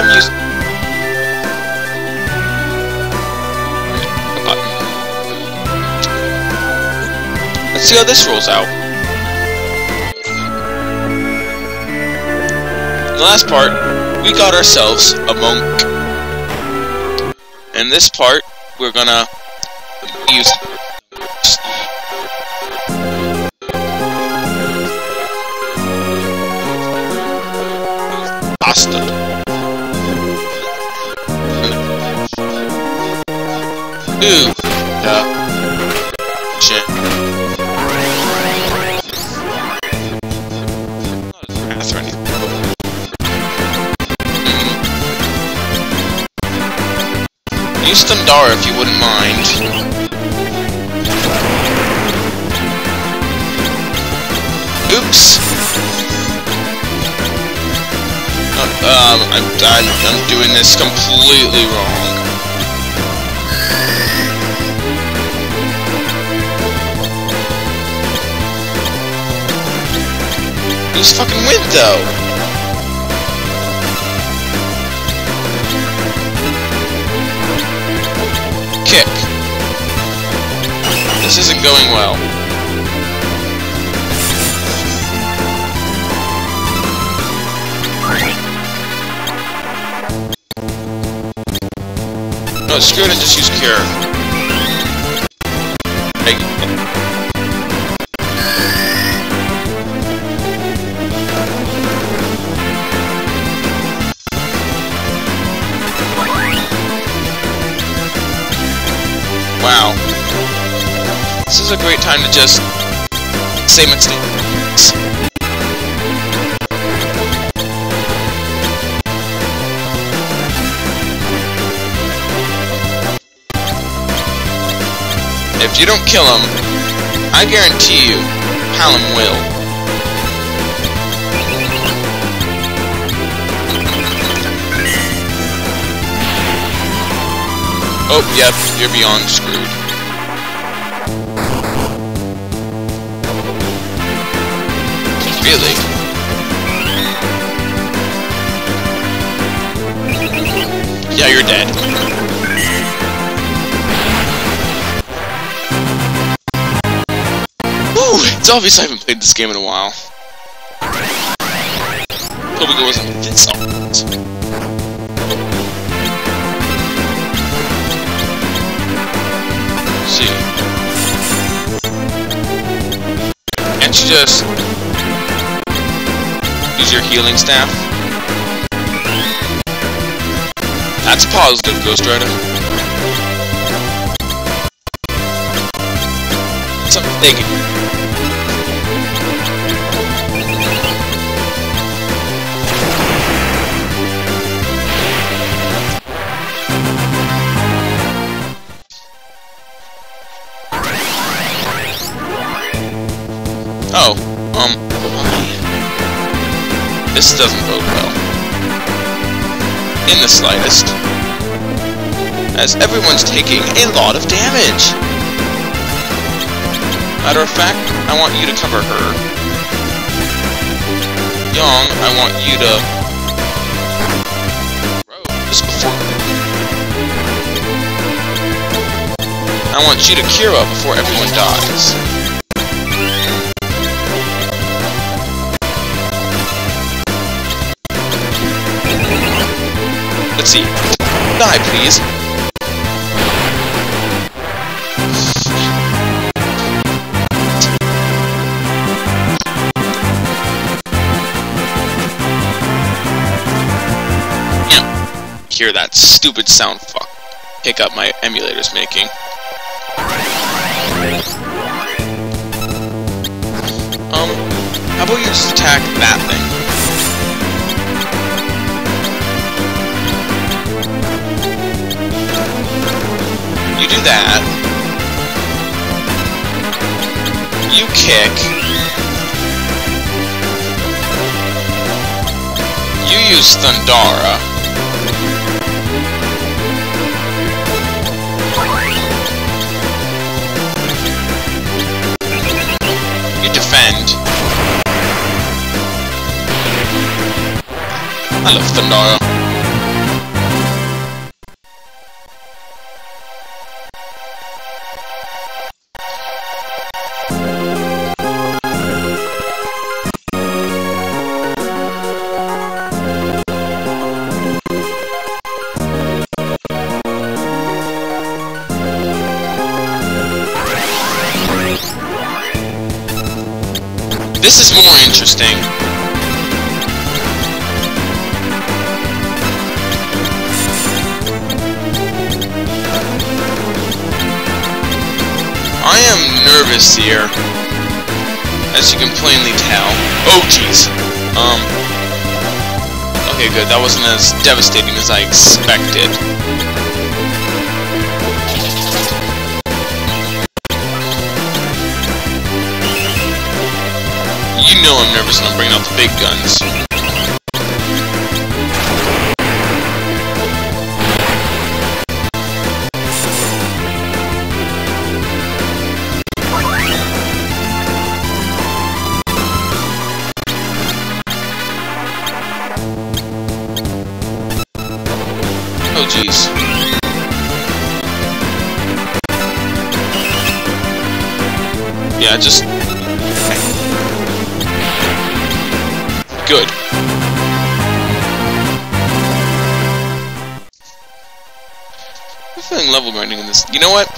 Let's see how this rolls out. In the last part, we got ourselves a monk. In this part, we're gonna use bastard. Ooh, yeah. Shit. Mm. Use Thundara if you wouldn't mind. Oops. Uh, um, I'm, I'm doing this completely wrong. Use fucking wind, though. Kick. This isn't going well. No, screw it and just use cure. Like, Wow. This is a great time to just say mistakes. If you don't kill him, I guarantee you, Hallam will. Oh, yep, you're beyond screwed. Really? Yeah, you're dead. Woo! It's obvious I haven't played this game in a while. Hope it wasn't this Can't you just use your healing staff? That's positive, Ghost Rider. Something thinking. In the slightest. As everyone's taking a lot of damage. Matter of fact, I want you to cover her. Yang, I want you to... Rose, before... I want you to Cura before everyone dies. Let's see. Die, please. Yeah. Hear that stupid sound fuck hiccup my emulator's making. Um, how about you just attack that thing? You do that. You kick. You use Thundara. You defend. I love Thundara. Interesting. I am nervous here. As you can plainly tell. Oh, jeez. Um. Okay, good. That wasn't as devastating as I expected. You know I'm nervous when I'm bringing out the big guns. Oh, jeez. Yeah, just... in this. You know what?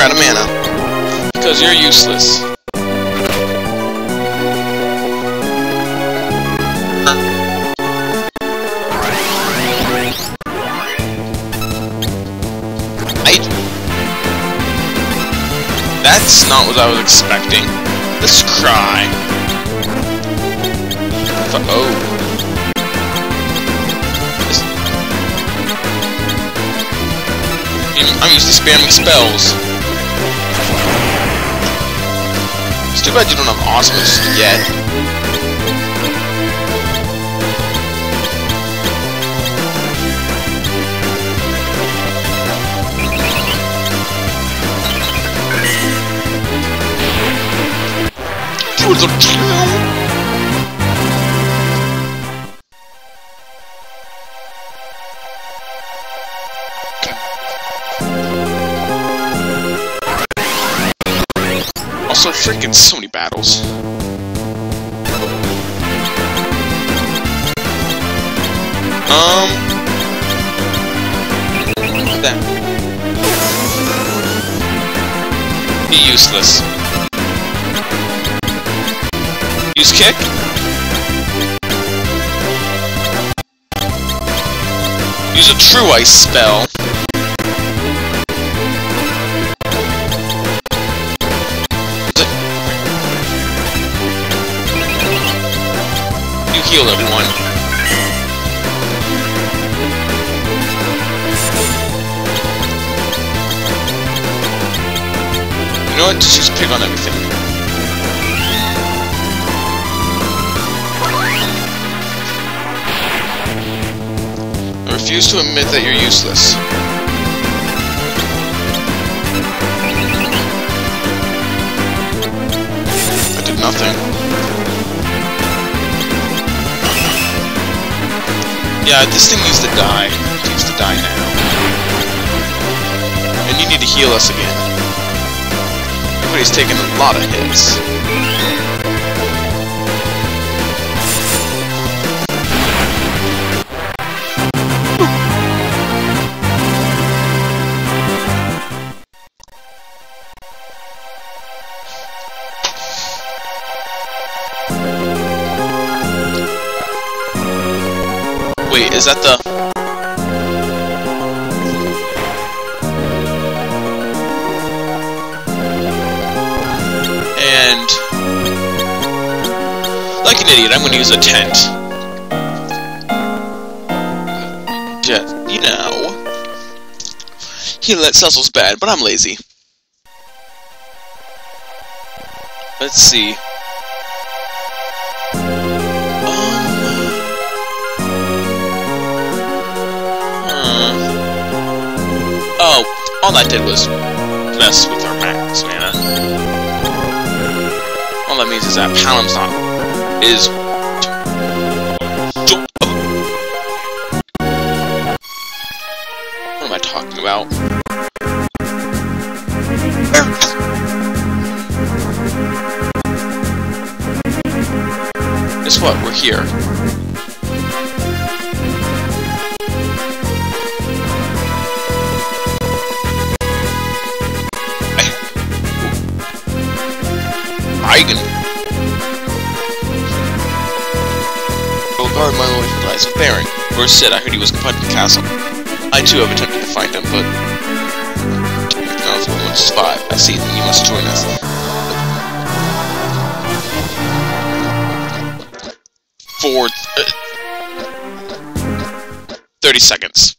You're out of mana. Because you're useless. I... That's not what I was expecting. Let's cry. oh. I'm used to spamming spells. It's too bad you don't have Osmose yet. To the Also, freaking so many battles. Um... That. Be useless. Use kick? Use a true ice spell. Know what? Just use on everything. I refuse to admit that you're useless. I did nothing. Yeah, this thing needs to die. It needs to die now. And you need to heal us again. Everybody's taking a lot of hits. Wait, is that the... idiot, I'm gonna use a tent. Yeah, you know... He let Cecil's bad, but I'm lazy. Let's see. Um, hmm. oh, all that did was mess with our max mana. All that means is that Palom's not is... What am I talking about? Guess what? We're here. Eigen. Guard my the eyes of Baron. Where's Cid? I heard he was confined in the castle. I too have attempted to find him, but... No, if only one to survive. I see, then you must join us. Four... Uh, 30 seconds.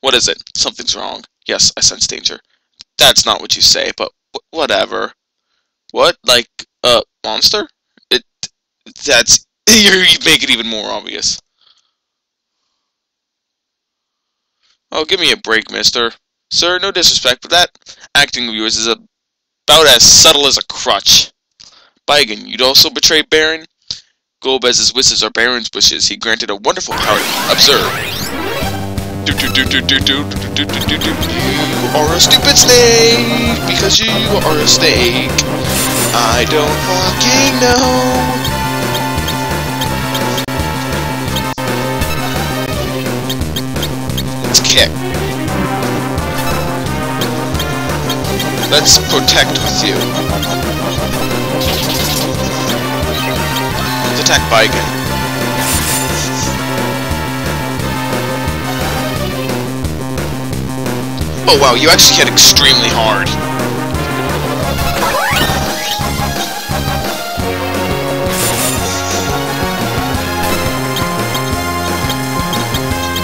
What is it? Something's wrong. Yes, I sense danger. That's not what you say, but whatever. What? Like, uh, monster? It, that's, you make it even more obvious. Oh, give me a break, mister. Sir, no disrespect, but that acting of yours is about as subtle as a crutch. Baigan, you'd also betray Baron? Golbez's wishes are Baron's wishes. He granted a wonderful power. Observe. You are a stupid snake because you are a snake. I don't fucking know. Protect with you. Let's attack Baigan. Oh wow, you actually hit extremely hard.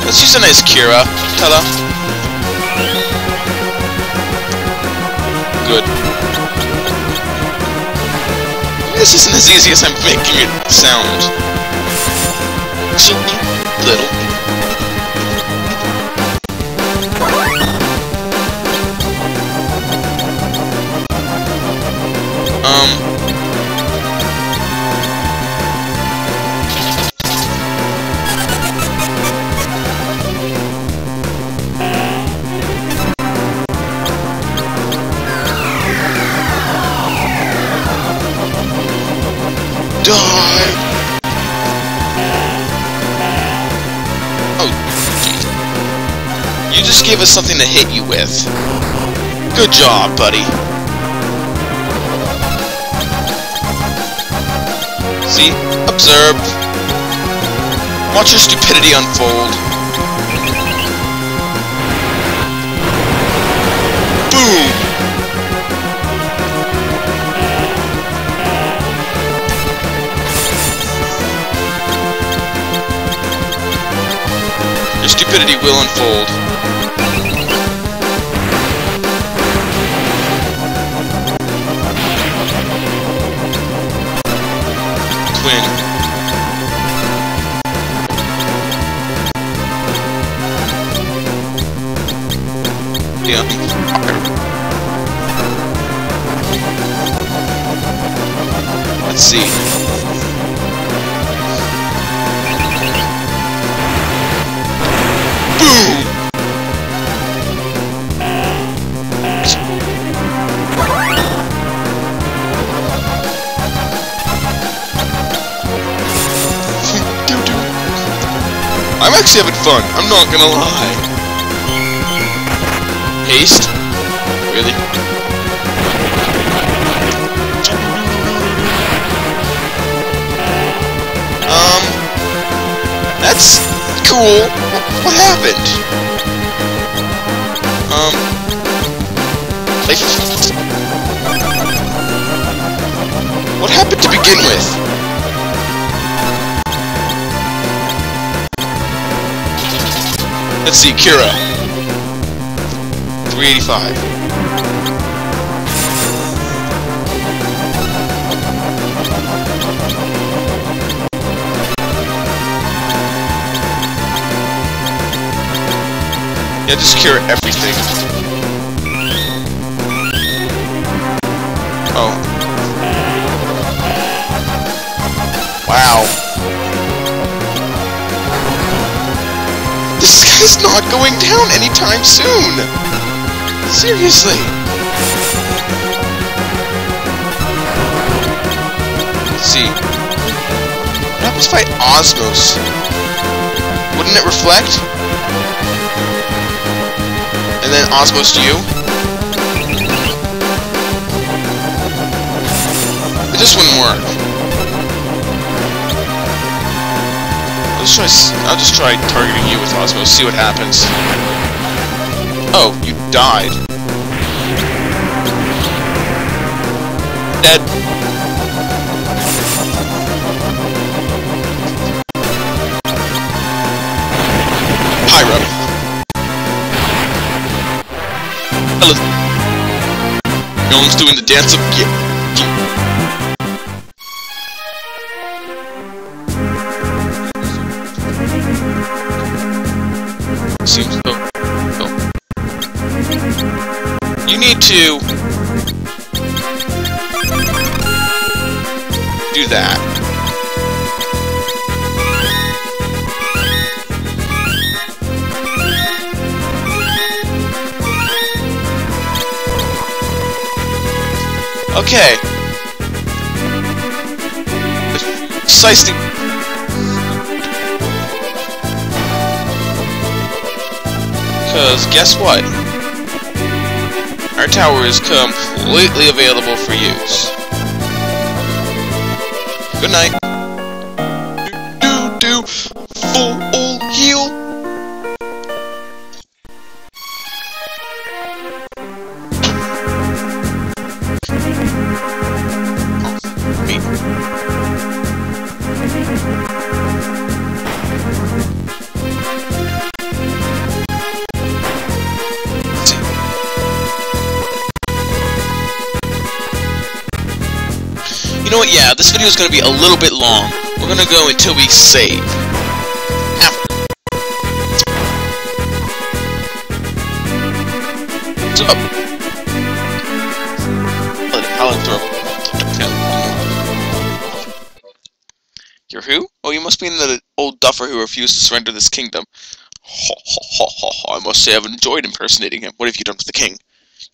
Let's use a nice Cura. Ta-da. Good. This isn't as easy as I'm making it sound. So little. Um... just gave us something to hit you with. Good job, buddy. See? Observe. Watch your stupidity unfold. Boom! Your stupidity will unfold. Let's see. Boom! I'm actually having fun, I'm not gonna lie. Haste? Really? Um, that's cool. What happened? Um, what happened to begin with? Let's see, Cura. 385. Yeah, just cure everything. Oh. Wow. This guy's not going down anytime soon! Seriously! Let's see. What happens if I Osmose? Wouldn't it reflect? And then Osmose to you? It just wouldn't work. I'll just try. I'll just try targeting you with Osmose. See what happens. Oh, died. Dead. Pyro. Hello. No one's doing the dance of. Yeah. You need to do that. Okay. Precisely. Because guess what? Our tower is completely available for use. Good night. Do do do full You know what, yeah, this video is going to be a little bit long. We're going to go until we save. After. It power through. You're who? Oh, you must be the old duffer who refused to surrender this kingdom. Ho, ho, ho. I must say I've enjoyed impersonating him. What have you done with the king?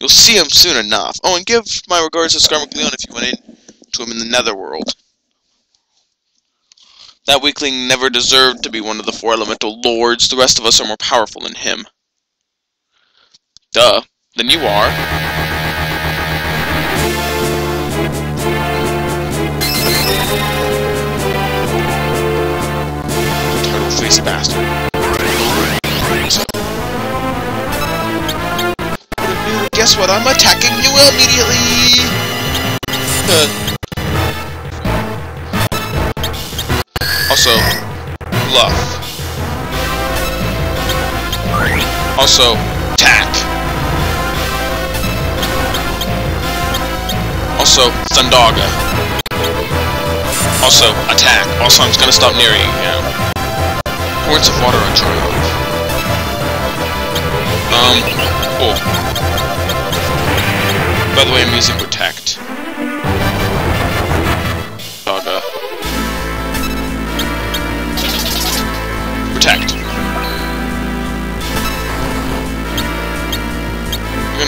You'll see him soon enough. Oh, and give my regards to Scarmiglione if you went in to him in the netherworld. That weakling never deserved to be one of the four elemental lords. The rest of us are more powerful than him. Duh. Then you are. Turtle-faced bastard. Guess what? I'm attacking you immediately! Uh, Also, bluff. Also, attack. Also, Thundaga. Also, attack. Also, I'm just gonna stop near you, know. Words of water on triumph. Um, cool. By the way, I'm using protect.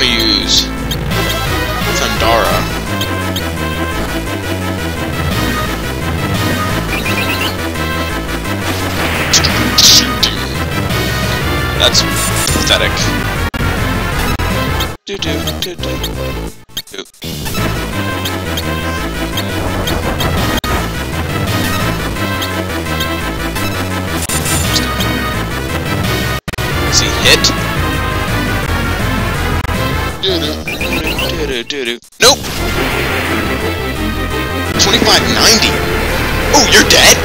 Gonna use Thundara. That's pathetic. Do do do do. See hit. Nope. Twenty-five ninety. Oh, you're dead.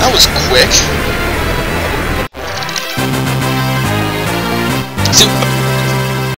That was quick. See,